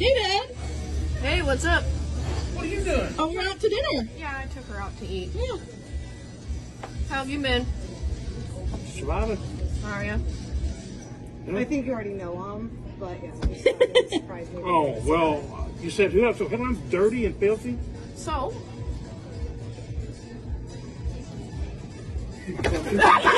Hey, Dad. Hey, what's up? What are you doing? Oh, we're out to dinner. Yeah, I took her out to eat. Yeah. How have you been? Surviving. How Are you? I think you already know him, but yeah, surprised me. Oh, well, you said who else? So I'm dirty and filthy? So,